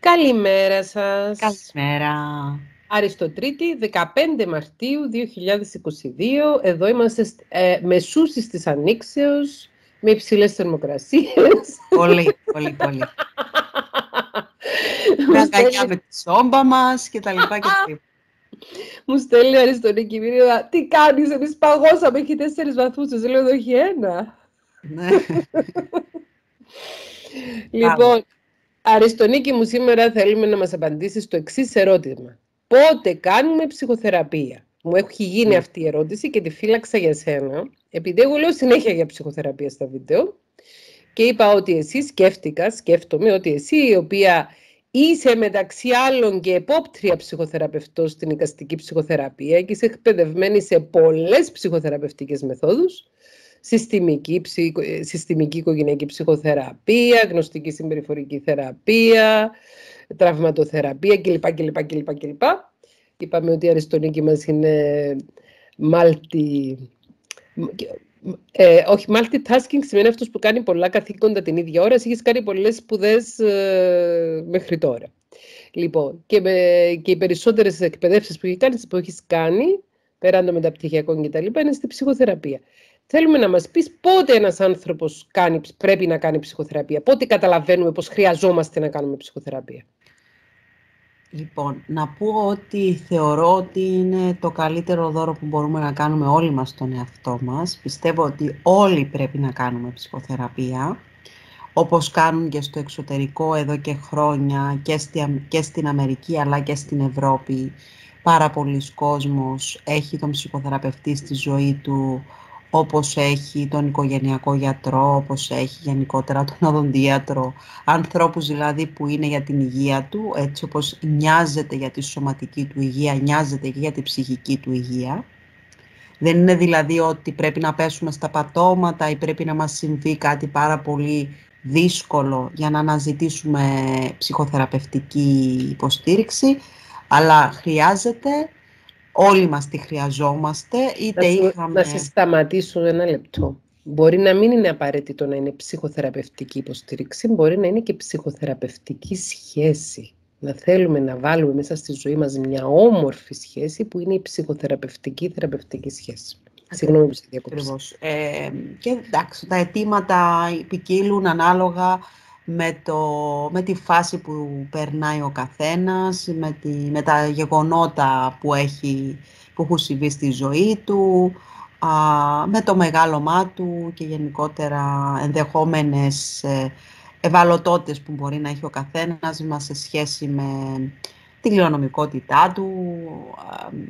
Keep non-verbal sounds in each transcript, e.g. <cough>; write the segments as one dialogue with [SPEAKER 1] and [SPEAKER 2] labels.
[SPEAKER 1] Καλημέρα σας.
[SPEAKER 2] Καλημέρα.
[SPEAKER 1] Αριστοτρίτη, 15 Μαρτίου 2022. Εδώ είμαστε ε, μεσούσεις της Ανοίξεως, με υψηλές θερμοκρασίες.
[SPEAKER 2] Πολύ, πολύ, πολύ. <laughs> με αγκαλιά με τη σόμπα μας και τα λοιπά και τα <laughs>
[SPEAKER 1] Μου στέλνει Αριστονίκη μήνυμα, τι κάνεις, εμείς παγώσαμε, έχει τέσσερις βαθμούς, σας λέω εδώ έχει ένα. Ναι. <laughs> λοιπόν, Αριστονίκη μου σήμερα θέλουμε να μας απαντήσει στο εξής ερώτημα. Πότε κάνουμε ψυχοθεραπεία; Μου έχει γίνει ναι. αυτή η ερώτηση και τη φύλαξα για σένα, επειδή εγώ λέω συνέχεια για ψυχοθεραπεία στα βίντεο και είπα ότι εσύ σκέφτηκα, σκέφτομαι ότι εσύ η οποία είσαι μεταξύ άλλων και επόπτρια ψυχοθεραπευτός στην οικαστική ψυχοθεραπεία και είσαι εκπαιδευμένη σε πολλές ψυχοθεραπευτικές μεθόδους, συστημική, ψυχο, συστημική οικογενειακή ψυχοθεραπεία, γνωστική συμπεριφορική θεραπεία, τραυματοθεραπεία κλπ. κλπ, κλπ, κλπ. Είπαμε ότι η αριστονίκη μας είναι multi... Ε, όχι, multitasking σημαίνει αυτός που κάνει πολλά καθήκοντα την ίδια ώρα. Έχεις κάνει πολλές σπουδές ε, μέχρι τώρα. Λοιπόν, και, με, και οι περισσότερες εκπαιδεύσεις που έχει κάνει, που έχεις κάνει, πέραν των μεταπτυχιακών κτλ., είναι στη ψυχοθεραπεία. Θέλουμε να μας πεις πότε ένας άνθρωπος κάνει, πρέπει να κάνει ψυχοθεραπεία, πότε καταλαβαίνουμε πως χρειαζόμαστε να κάνουμε ψυχοθεραπεία.
[SPEAKER 2] Λοιπόν, να πω ότι θεωρώ ότι είναι το καλύτερο δώρο που μπορούμε να κάνουμε όλοι μας στον εαυτό μας. Πιστεύω ότι όλοι πρέπει να κάνουμε ψυχοθεραπεία, όπως κάνουν και στο εξωτερικό εδώ και χρόνια και, στην Αμερική αλλά και στην Ευρώπη. Πάρα πολλοί κόσμος έχει τον ψυχοθεραπευτή στη ζωή του όπως έχει τον οικογενειακό γιατρό, όπως έχει γενικότερα τον οδοντίατρο, ανθρώπους δηλαδή που είναι για την υγεία του, έτσι όπως νοιάζεται για τη σωματική του υγεία, νοιάζεται και για τη ψυχική του υγεία. Δεν είναι δηλαδή ότι πρέπει να πέσουμε στα πατώματα ή πρέπει να μας συμβεί κάτι πάρα πολύ δύσκολο για να αναζητήσουμε ψυχοθεραπευτική υποστήριξη, αλλά χρειάζεται Όλοι μας τη χρειαζόμαστε, είτε να, είχαμε...
[SPEAKER 1] Να σε σταματήσω ένα λεπτό. Μπορεί να μην είναι απαραίτητο να είναι ψυχοθεραπευτική υποστήριξη, μπορεί να είναι και ψυχοθεραπευτική σχέση. Να θέλουμε να βάλουμε μέσα στη ζωή μας μια όμορφη σχέση που είναι η ψυχοθεραπευτική θεραπευτική σχέση. Συγγνώμη που σε διακόψα.
[SPEAKER 2] Ε, και εντάξει, τα αιτήματα ποικίλουν ανάλογα με, το, με τη φάση που περνάει ο καθένας, με, τη, με τα γεγονότα που, έχει, που έχουν συμβεί στη ζωή του, α, με το μεγάλωμά του και γενικότερα ενδεχόμενες ε, ευαλωτότητες που μπορεί να έχει ο καθένας μας σε σχέση με την κληρονομικότητά του,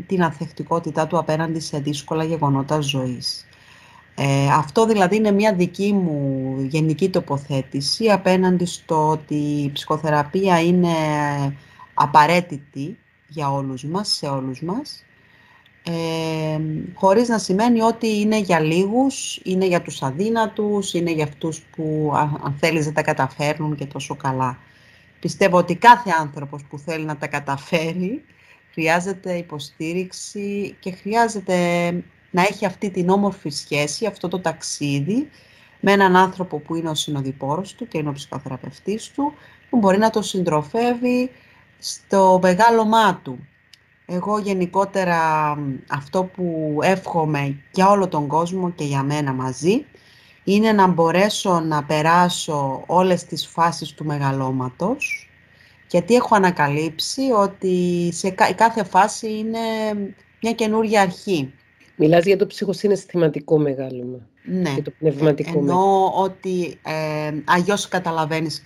[SPEAKER 2] την αθεκτικότητά του απέναντι σε δύσκολα γεγονότα ζωής. Ε, αυτό δηλαδή είναι μια δική μου γενική τοποθέτηση απέναντι στο ότι η ψυχοθεραπεία είναι απαραίτητη για όλους μας, σε όλους μας, ε, χωρίς να σημαίνει ότι είναι για λίγους, είναι για τους αδύνατους, είναι για αυτούς που αν θέλεις δεν τα καταφέρνουν και τόσο καλά. Πιστεύω ότι κάθε άνθρωπος που θέλει να τα καταφέρει χρειάζεται υποστήριξη και χρειάζεται να έχει αυτή την όμορφη σχέση, αυτό το ταξίδι με έναν άνθρωπο που είναι ο συνοδοιπόρος του και είναι ο ψυχοθεραπευτής του, που μπορεί να το συντροφεύει στο μεγάλωμά του. Εγώ γενικότερα αυτό που εύχομαι για όλο τον κόσμο και για μένα μαζί, είναι να μπορέσω να περάσω όλες τις φάσεις του μεγαλώματος, γιατί έχω ανακαλύψει ότι σε κάθε φάση είναι μια καινούργια αρχή.
[SPEAKER 1] Μιλάς για το ψυχοσυναισθηματικό μεγάλωμα
[SPEAKER 2] ναι.
[SPEAKER 1] και το πνευματικό
[SPEAKER 2] Ενώ ότι ε, αλλιώς καταλαβαίνεις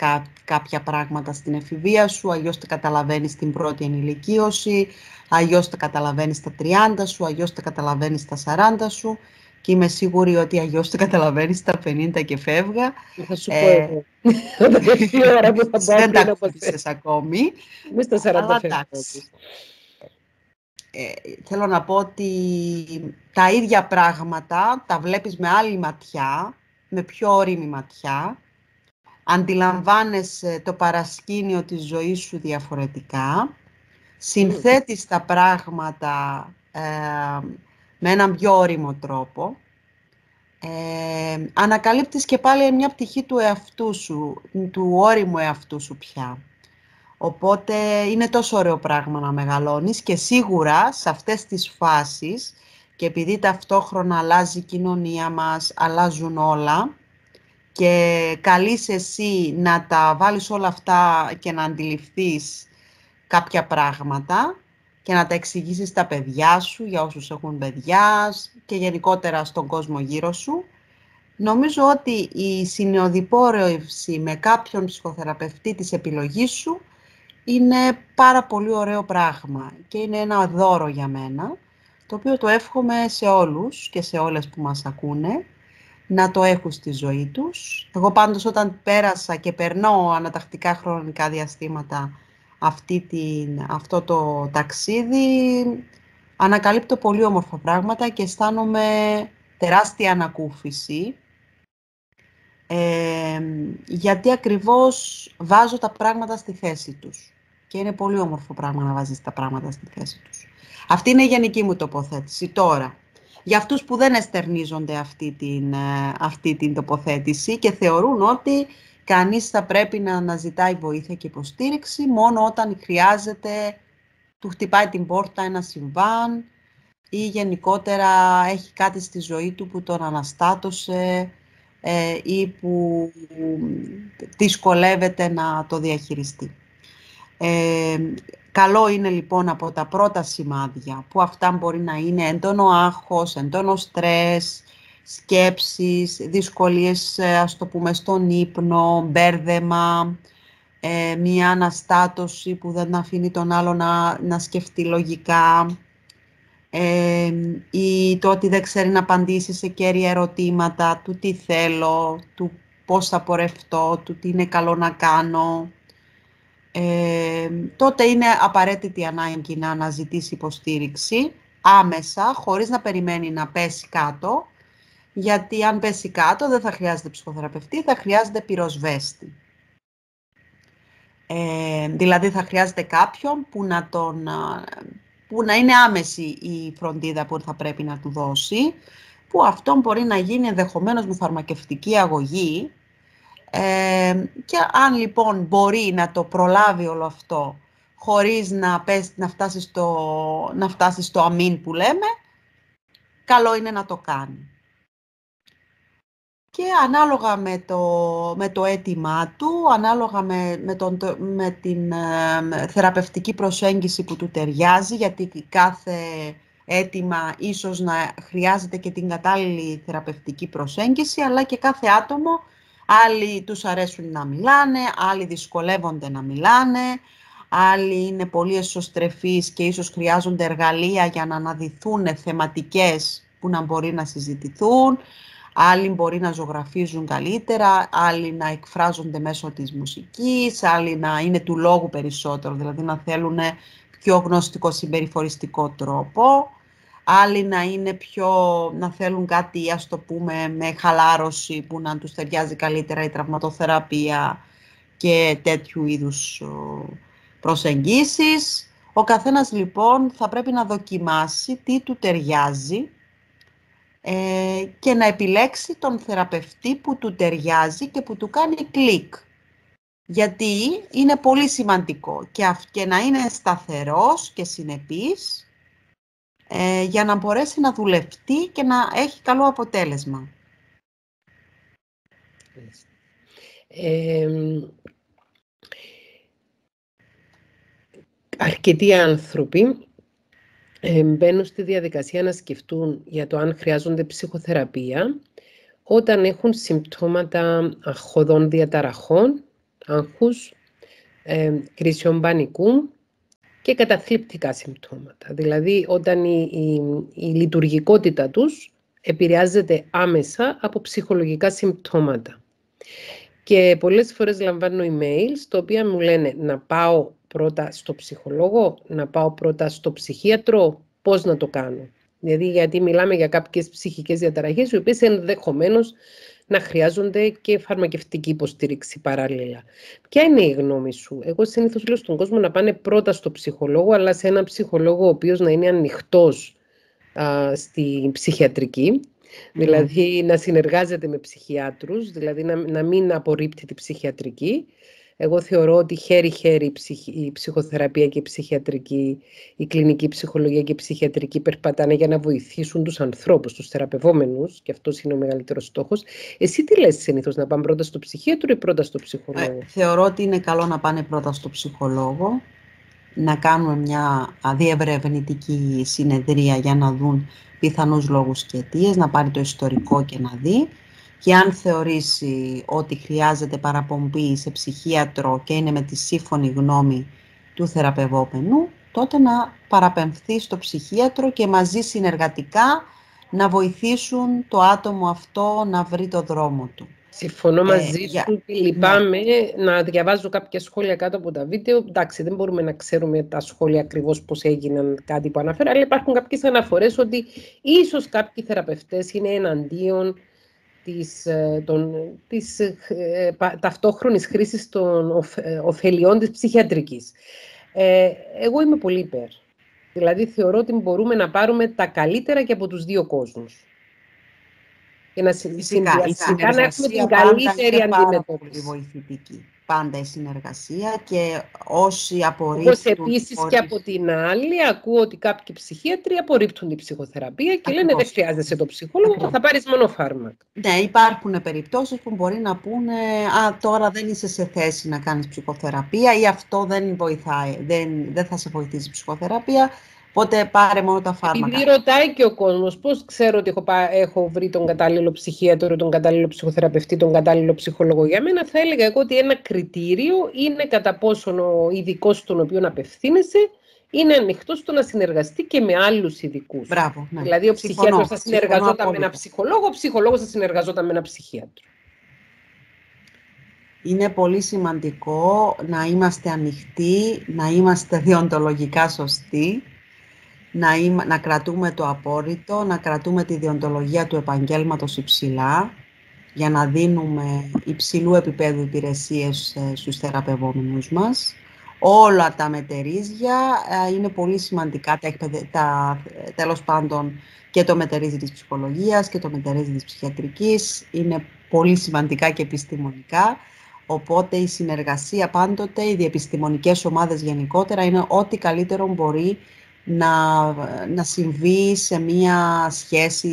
[SPEAKER 2] κάποια πράγματα στην εφηβεία σου, αλλιώς τα καταλαβαίνεις στην πρώτη ενηλικίωση, αλλιώς τα καταλαβαίνεις στα 30 σου, αλλιώς τα καταλαβαίνεις στα 40 σου και είμαι σίγουρη ότι αλλιώς τα καταλαβαίνεις στα 50 και φεύγα.
[SPEAKER 1] Θα σου ε, πω εγώ.
[SPEAKER 2] Δεν τα ακούσεις ακόμη.
[SPEAKER 1] Είμαι στα 40
[SPEAKER 2] ε, θέλω να πω ότι τα ίδια πράγματα τα βλέπεις με άλλη ματιά, με πιο όρημη ματιά. Αντιλαμβάνεσαι το παρασκήνιο της ζωής σου διαφορετικά. Συνθέτεις τα πράγματα ε, με έναν πιο όριμο τρόπο. Ε, ανακαλύπτεις και πάλι μια πτυχή του εαυτού σου, του όριμου εαυτού σου πια. Οπότε είναι τόσο ωραίο πράγμα να μεγαλώνεις και σίγουρα σε αυτές τις φάσεις και επειδή ταυτόχρονα αλλάζει η κοινωνία μας, αλλάζουν όλα και καλείς εσύ να τα βάλεις όλα αυτά και να αντιληφθείς κάποια πράγματα και να τα εξηγήσεις στα παιδιά σου, για όσους έχουν παιδιά και γενικότερα στον κόσμο γύρω σου. Νομίζω ότι η συνειοδιπόρευση με κάποιον ψυχοθεραπευτή της επιλογής σου είναι πάρα πολύ ωραίο πράγμα και είναι ένα δώρο για μένα, το οποίο το εύχομαι σε όλους και σε όλες που μας ακούνε, να το έχουν στη ζωή τους. Εγώ πάντως όταν πέρασα και περνώ ανατακτικά χρονικά διαστήματα αυτή την, αυτό το ταξίδι, ανακαλύπτω πολύ όμορφα πράγματα και αισθάνομαι τεράστια ανακούφιση, ε, γιατί ακριβώς βάζω τα πράγματα στη θέση τους. Και είναι πολύ όμορφο πράγμα να βάζεις τα πράγματα στη θέση τους. Αυτή είναι η γενική μου τοποθέτηση. Τώρα, για αυτούς που δεν εστερνίζονται αυτή την, ε, αυτή την τοποθέτηση και θεωρούν ότι κανείς θα πρέπει να αναζητάει βοήθεια και υποστήριξη μόνο όταν χρειάζεται, του χτυπάει την πόρτα ένα συμβάν ή γενικότερα έχει κάτι στη ζωή του που τον αναστάτωσε ε, ή που δυσκολεύεται να το διαχειριστεί. Ε, καλό είναι λοιπόν από τα πρώτα σημάδια που αυτά μπορεί να είναι έντονο άγχος, έντονο στρες, σκέψεις, δυσκολίες ε, ας το πούμε στον ύπνο, μπέρδεμα, ε, μια αναστάτωση που δεν αφήνει τον άλλο να, να σκεφτεί λογικά ε, ή το ότι δεν ξέρει να απαντήσει σε κέρια ερωτήματα του τι θέλω, του πώς θα πορευτώ, του τι είναι καλό να κάνω. Ε, τότε είναι απαραίτητη ανάγκη να αναζητήσει υποστήριξη άμεσα, χωρίς να περιμένει να πέσει κάτω, γιατί αν πέσει κάτω δεν θα χρειάζεται ψυχοθεραπευτή, θα χρειάζεται πυροσβέστη. Ε, δηλαδή θα χρειάζεται κάποιον που να, τον, που να είναι άμεση η φροντίδα που θα πρέπει να του δώσει, που αυτό μπορεί να γίνει ενδεχομένως με φαρμακευτική αγωγή, ε, και αν λοιπόν μπορεί να το προλάβει όλο αυτό χωρίς να, πες, να, φτάσεις στο, να φτάσεις στο αμήν που λέμε, καλό είναι να το κάνει. Και ανάλογα με το, με το αίτημά του, ανάλογα με, με, τον, με την ε, θεραπευτική προσέγγιση που του ταιριάζει, γιατί κάθε αίτημα ίσως να χρειάζεται και την κατάλληλη θεραπευτική προσέγγιση, αλλά και κάθε άτομο Άλλοι τους αρέσουν να μιλάνε, άλλοι δυσκολεύονται να μιλάνε, άλλοι είναι πολύ εσωστρεφείς και ίσως χρειάζονται εργαλεία για να αναδυθούν θεματικές που να μπορεί να συζητηθούν, άλλοι μπορεί να ζωγραφίζουν καλύτερα, άλλοι να εκφράζονται μέσω της μουσικής, άλλοι να είναι του λόγου περισσότερο, δηλαδή να θέλουν πιο γνωστικό συμπεριφοριστικό τρόπο άλλοι να είναι πιο, να θέλουν κάτι, ας το πούμε, με χαλάρωση που να τους ταιριάζει καλύτερα η τραυματοθεραπεία και τέτοιου είδους προσεγγίσεις. Ο καθένας λοιπόν θα πρέπει να δοκιμάσει τι του ταιριάζει ε, και να επιλέξει τον θεραπευτή που του ταιριάζει και που του κάνει κλικ. Γιατί είναι πολύ σημαντικό και, και να είναι σταθερός και συνεπής ε, για να μπορέσει να δουλευτεί και να έχει καλό αποτέλεσμα.
[SPEAKER 1] αρκετοί άνθρωποι ε, μπαίνουν στη διαδικασία να σκεφτούν για το αν χρειάζονται ψυχοθεραπεία όταν έχουν συμπτώματα αχωδών διαταραχών, άγχους, ε, κρίσεων πανικού και καταθλιπτικά συμπτώματα. Δηλαδή, όταν η, η, λειτουργικότητα τους επηρεάζεται άμεσα από ψυχολογικά συμπτώματα. Και πολλές φορές λαμβάνω email, στο οποία μου λένε να πάω πρώτα στο ψυχολόγο, να πάω πρώτα στο ψυχίατρο, πώς να το κάνω. Δηλαδή, γιατί μιλάμε για κάποιες ψυχικές διαταραχές, οι οποίες ενδεχομένως να χρειάζονται και φαρμακευτική υποστήριξη παράλληλα. Ποια είναι η γνώμη σου; Εγώ συνήθως λέω στον κόσμο να πάνε πρώτα στο ψυχολόγο, αλλά σε έναν ψυχολόγο ο οποίος να είναι ανοιχτός στη ψυχιατρική, δηλαδή να συνεργάζεται με ψυχιάτρους, δηλαδή να, να μην απορρίπτει τη ψυχιατρική Εγώ θεωρώ ότι χέρι-χέρι η ψυχοθεραπεία και η ψυχιατρική, η κλινική ψυχολογία και η ψυχιατρική περπατάνε για να βοηθήσουν τους ανθρώπους, τους θεραπευόμενους, και αυτός είναι ο μεγαλύτερος στόχος. Εσύ τι λες συνήθως, να πάμε πρώτα στο ψυχίατρο ή πρώτα στο ψυχολόγο; Ε,
[SPEAKER 2] θεωρώ ότι είναι καλό να πάνε πρώτα στο ψυχολόγο, να κάνουμε μια διευρευνητική συνεδρία για να δουν πιθανούς λόγους και αιτίες, να πάρει το ιστορικό και να δει και αν θεωρήσει ότι χρειάζεται παραπομπή σε ψυχίατρο και είναι με τη σύμφωνη γνώμη του θεραπευόμενου, τότε να παραπεμφθεί στο ψυχίατρο και μαζί συνεργατικά να βοηθήσουν το άτομο αυτό να βρει το δρόμο του.
[SPEAKER 1] Συμφωνώ ε, μαζί σου και ναι. λυπάμαι να διαβάζω κάποια σχόλια κάτω από τα βίντεο. Εντάξει, δεν μπορούμε να ξέρουμε τα σχόλια ακριβώς πώς έγιναν κάτι που αναφέρω, αλλά υπάρχουν κάποιες αναφορές ότι ίσως κάποιοι θεραπευτές είναι εναντίον της, ε, των, της ε, ταυτόχρονης χρήσης των ωφελιών της ψυχιατρικής. Ε, εγώ είμαι πολύ υπέρ. Δηλαδή θεωρώ ότι μπορούμε να πάρουμε τα καλύτερα και από τους δύο κόσμους
[SPEAKER 2] και να συνδυαστικά να έχουμε την καλύτερη αντιμετώπιση. βοηθητική. Πάντα η συνεργασία και όσοι απορρίπτουν... Όπως
[SPEAKER 1] επίσης και από την άλλη ακούω ότι κάποιοι ψυχίατροι απορρίπτουν την ψυχοθεραπεία και λένε δεν χρειάζεσαι το ψυχόλογο, θα πάρεις μόνο φάρμακα.
[SPEAKER 2] Ναι, υπάρχουν περιπτώσεις που μπορεί να πούνε «Α, τώρα δεν είσαι σε θέση να κάνεις ψυχοθεραπεία» ή «Αυτό δεν βοηθάει, δεν, δεν θα σε βοηθήσει η ψυχοθεραπεία». Οπότε πάρε μόνο τα φάρμακα.
[SPEAKER 1] Επειδή ρωτάει και ο κόσμος, πώς ξέρω ότι έχω, έχω βρει τον κατάλληλο ψυχίατρο, τον κατάλληλο ψυχοθεραπευτή, τον κατάλληλο ψυχολόγο. Για μένα θα έλεγα εγώ ότι ένα κριτήριο είναι κατά πόσον ο ειδικός στον οποίο απευθύνεσαι είναι ανοιχτός στο να συνεργαστεί και με άλλους ειδικούς.
[SPEAKER 2] Μπράβο. Ναι.
[SPEAKER 1] Δηλαδή, ο ψυχίατρος θα συνεργαζόταν με ένα ψυχολόγο, ο ψυχολόγος θα συνεργαζόταν με ένα ψυχίατρο.
[SPEAKER 2] Είναι πολύ σημαντικό να είμαστε ανοιχτοί, να είμαστε διοντολογικά σωστοί να, να κρατούμε το απόρριτο, να κρατούμε τη διοντολογία του επαγγέλματος υψηλά, για να δίνουμε υψηλού επίπεδου υπηρεσίες ε, στους θεραπευόμενους μας. Όλα τα μετερίζια ε, είναι πολύ σημαντικά, τα, τα, τέλος πάντων και το μετερίζει της ψυχολογίας και το μετερίζει της ψυχιατρικής, είναι πολύ σημαντικά και επιστημονικά. Οπότε η συνεργασία πάντοτε, οι διεπιστημονικές ομάδες γενικότερα είναι ό,τι καλύτερο μπορεί να, να συμβεί σε μία σχέση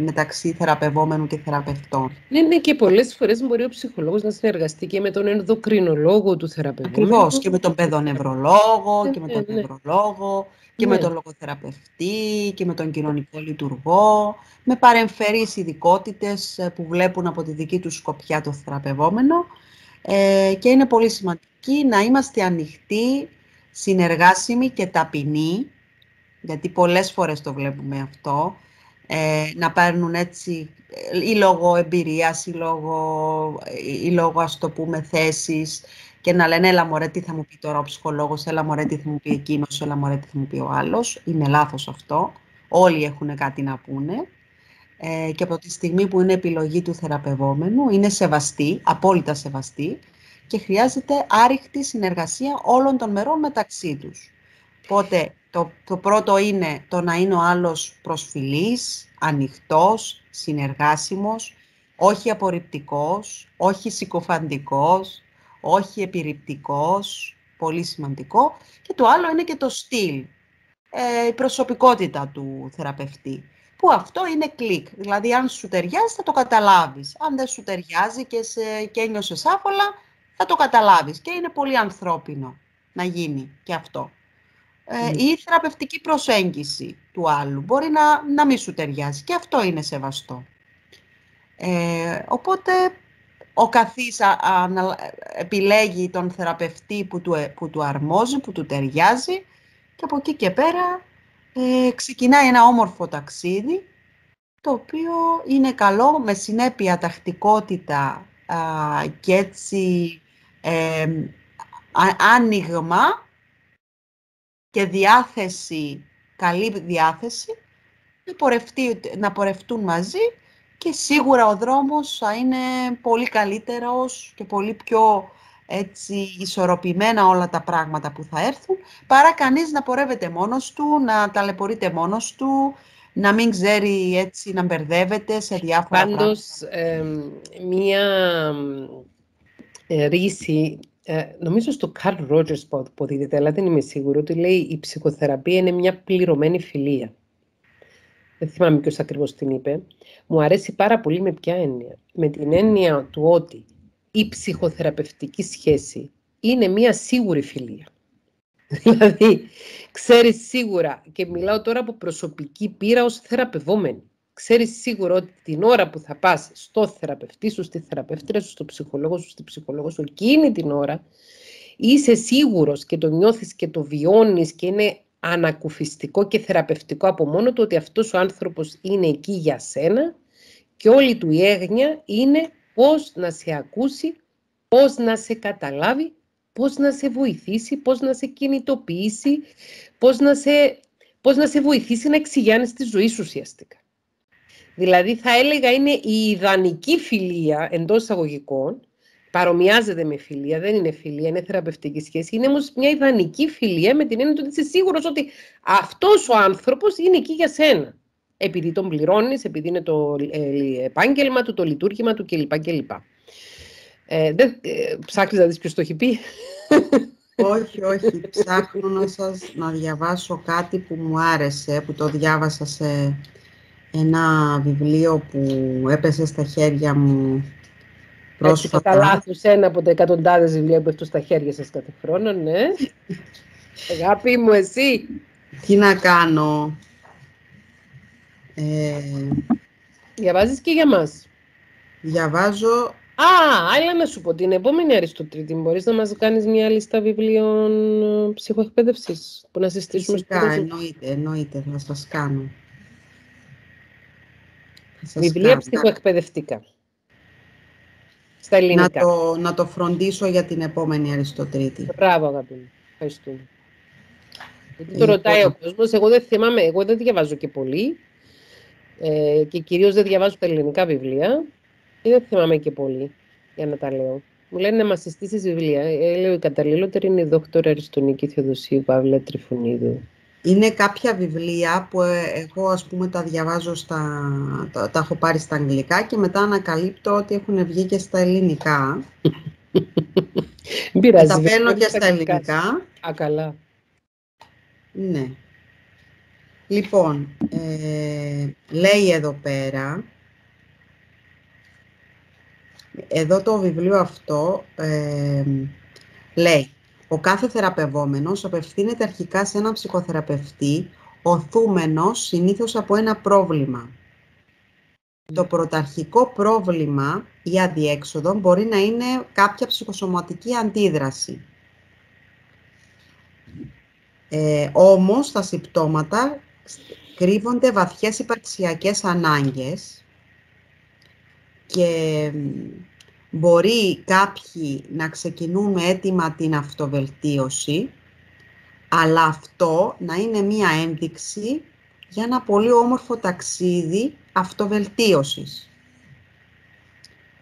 [SPEAKER 2] μεταξύ θεραπευόμενου και θεραπευτών.
[SPEAKER 1] Ναι, ναι, και πολλές φορές μπορεί ο ψυχολόγος να συνεργαστεί και με τον ενδοκρινολόγο του θεραπευόμενου.
[SPEAKER 2] Ακριβώς, και με τον παιδονευρολόγο, ναι, και με τον ναι, ναι. νευρολόγο, και με τον λογοθεραπευτή, και με τον κοινωνικό λειτουργό, με παρεμφερείς ειδικότητες ε, που βλέπουν από τη δική τους σκοπιά το θεραπευόμενο. Ε, και είναι πολύ σημαντική να είμαστε ανοιχτοί, συνεργάσιμοι και ταπεινοί γιατί πολλές φορές το βλέπουμε αυτό, ε, να παίρνουν έτσι ή λόγω εμπειρίας ή λόγω, ή λόγω ας το πούμε θέσεις και να λένε έλα μωρέ τι θα μου πει τώρα ο ψυχολόγος, έλα μωρέ τι θα μου πει εκείνος, έλα μωρέ τι θα μου πει ο άλλος. Είναι λάθος αυτό. Όλοι έχουν κάτι να πούνε. Ε, και από τη στιγμή που είναι επιλογή του θεραπευόμενου, είναι σεβαστή, απόλυτα σεβαστή και χρειάζεται άριχτη συνεργασία όλων των μερών μεταξύ τους. Οπότε το, το πρώτο είναι το να είναι ο άλλος προσφυλής, ανοιχτός, συνεργάσιμος, όχι απορριπτικός, όχι συκοφαντικός, όχι επιρρυπτικός, πολύ σημαντικό. Και το άλλο είναι και το στυλ, ε, η προσωπικότητα του θεραπευτή. Που αυτό είναι κλικ. Δηλαδή, αν σου ταιριάζει, θα το καταλάβεις. Αν δεν σου ταιριάζει και, σε, και ένιωσες άφολα, θα το καταλάβεις. Και είναι πολύ ανθρώπινο να γίνει και αυτό ε, ή θεραπευτική προσέγγιση του άλλου. Μπορεί να, να μην σου ταιριάζει και αυτό είναι σεβαστό. Ε, οπότε ο καθής επιλέγει τον θεραπευτή που του, ε, που του αρμόζει, που του ταιριάζει και από εκεί και πέρα ε, ξεκινάει ένα όμορφο ταξίδι το οποίο είναι καλό με συνέπεια τακτικότητα και έτσι ε, άνοιγμα και διάθεση, καλή διάθεση, να, πορευτεί, να πορευτούν μαζί και σίγουρα ο δρόμος θα είναι πολύ καλύτερος και πολύ πιο έτσι ισορροπημένα όλα τα πράγματα που θα έρθουν, παρά κανείς να πορεύεται μόνος του, να ταλαιπωρείται μόνος του, να μην ξέρει έτσι να μπερδεύεται σε διάφορα
[SPEAKER 1] Πάντως,
[SPEAKER 2] πράγματα.
[SPEAKER 1] μία ε, ρίση ε, νομίζω στο Carl Rogers που αποδίδεται, αλλά δεν είμαι σίγουρη, ότι λέει η ψυχοθεραπεία είναι μια πληρωμένη φιλία. Δεν θυμάμαι ποιος ακριβώς την είπε. Μου αρέσει πάρα πολύ με ποια έννοια. Με την έννοια του ότι η ψυχοθεραπευτική σχέση είναι μια σίγουρη φιλία. <laughs> Δηλαδή, ξέρεις σίγουρα, και μιλάω τώρα από προσωπική πείρα ως θεραπευόμενη, ξέρεις σίγουρα ότι την ώρα που θα πας στο θεραπευτή σου, στη θεραπεύτρια σου, στο ψυχολόγο σου, στη ψυχολόγο σου, εκείνη την ώρα, είσαι σίγουρος και το νιώθεις και το βιώνεις και είναι ανακουφιστικό και θεραπευτικό από μόνο του ότι αυτός ο άνθρωπος είναι εκεί για σένα και όλη του η έγνοια είναι πώς να σε ακούσει, πώς να σε καταλάβει, πώς να σε βοηθήσει, πώς να σε κινητοποιήσει, πώς να σε, πώς να σε βοηθήσει να εξηγιάνεις τη ζωή σου ουσιαστικά. Δηλαδή θα έλεγα είναι η ιδανική φιλία εντός εισαγωγικών, παρομοιάζεται με φιλία, δεν είναι φιλία, είναι θεραπευτική σχέση. Είναι όμως μια ιδανική φιλία με την έννοια ότι είσαι σίγουρος ότι αυτός ο άνθρωπος είναι εκεί για σένα. Επειδή τον πληρώνεις, επειδή είναι το ε, επάγγελμα του, το λειτουργήμα του κλπ. κλπ. Ε, δεν, ε, ψάχνεις να δεις ποιος το έχει πει;
[SPEAKER 2] όχι, όχι. Ψάχνω να, σας, να διαβάσω κάτι που μου άρεσε, που το διάβασα σε ένα βιβλίο που έπεσε στα χέρια μου πρόσφατα.
[SPEAKER 1] Κατά λάθος ένα από τα εκατοντάδες βιβλία που πέφτουν στα χέρια σας κάθε χρόνο, ναι. <laughs> Αγάπη μου, εσύ.
[SPEAKER 2] Τι να κάνω. Ε,
[SPEAKER 1] Διαβάζεις και για μας;
[SPEAKER 2] Διαβάζω...
[SPEAKER 1] Α, άλλα να σου πω, την επόμενη Αριστοτρίτη μπορείς να μας κάνεις μια λίστα βιβλίων ε, ψυχοεκπαίδευσης που να συστήσουμε.
[SPEAKER 2] Φυσικά, εννοείται, εννοείται, θα σας κάνω.
[SPEAKER 1] Βιβλία ψυχοεκπαιδευτικά. Στα ελληνικά.
[SPEAKER 2] Να το, να το φροντίσω για την επόμενη Αριστοτρίτη.
[SPEAKER 1] Μπράβο, αγάπη μου. Ευχαριστούμε. Γιατί το ρωτάει ο κόσμος. Εγώ δεν θυμάμαι, εγώ δεν διαβάζω και πολύ. Ε, και κυρίως δεν διαβάζω τα ελληνικά βιβλία. Και δεν θυμάμαι και πολύ για να τα λέω. Μου λένε να μας συστήσεις βιβλία. Ε, λέω η καταλληλότερη είναι η δόκτωρα Αριστονίκη Θεοδοσίου Παύλα Τριφωνίδου.
[SPEAKER 2] Είναι κάποια βιβλία που ε, εγώ ας πούμε τα διαβάζω στα... τα, τα έχω πάρει στα αγγλικά και μετά ανακαλύπτω ότι έχουν βγει και στα ελληνικά. <laughs>
[SPEAKER 1] Πειράζει.
[SPEAKER 2] τα παίρνω και στα ελληνικά.
[SPEAKER 1] Α, καλά.
[SPEAKER 2] Ναι. Λοιπόν, ε, λέει εδώ πέρα, εδώ το βιβλίο αυτό ε, λέει ο κάθε θεραπευόμενος απευθύνεται αρχικά σε έναν ψυχοθεραπευτή, οθούμενος συνήθως από ένα πρόβλημα. Το πρωταρχικό πρόβλημα ή αντιέξοδο μπορεί να είναι κάποια ψυχοσωματική αντίδραση. Ε, όμως, τα συμπτώματα κρύβονται βαθιές υπαρξιακές ανάγκες και Μπορεί κάποιοι να ξεκινούν έτοιμα την αυτοβελτίωση, αλλά αυτό να είναι μία ένδειξη για ένα πολύ όμορφο ταξίδι αυτοβελτίωσης.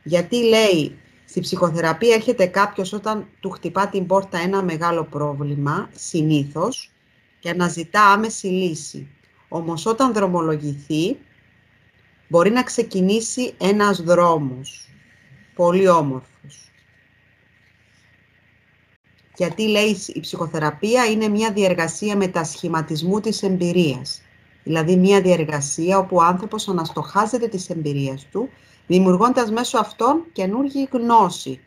[SPEAKER 2] Γιατί λέει, στη ψυχοθεραπεία έρχεται κάποιος όταν του χτυπά την πόρτα ένα μεγάλο πρόβλημα, συνήθως, και αναζητά άμεση λύση. Όμως όταν δρομολογηθεί, μπορεί να ξεκινήσει ένας δρόμος πολύ όμορφος. Γιατί λέει η ψυχοθεραπεία είναι μια διεργασία μετασχηματισμού της εμπειρίας. Δηλαδή μια διεργασία όπου ο άνθρωπος αναστοχάζεται τις εμπειρίες του, δημιουργώντας μέσω αυτών καινούργια γνώση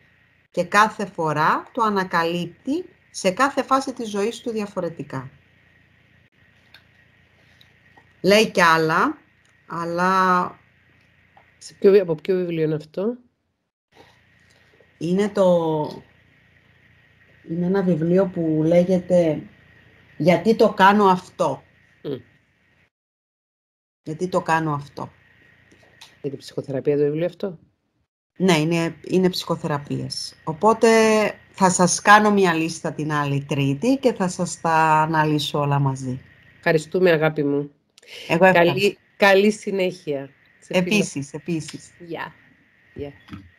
[SPEAKER 2] και κάθε φορά το ανακαλύπτει σε κάθε φάση της ζωής του διαφορετικά. Λέει κι άλλα, αλλά...
[SPEAKER 1] από ποιο βιβλίο είναι αυτό;
[SPEAKER 2] Είναι, το... είναι ένα βιβλίο που λέγεται «Γιατί το κάνω αυτό». Γιατί το κάνω αυτό.
[SPEAKER 1] Είναι ψυχοθεραπεία το βιβλίο αυτό;
[SPEAKER 2] Ναι, είναι, είναι ψυχοθεραπείες. Οπότε θα σας κάνω μια λίστα την άλλη τρίτη και θα σας τα αναλύσω όλα μαζί.
[SPEAKER 1] Ευχαριστούμε αγάπη μου.
[SPEAKER 2] Εγώ
[SPEAKER 1] καλή, καλή συνέχεια.
[SPEAKER 2] Επίσης, επίσης.
[SPEAKER 1] Γεια. Yeah. Yeah.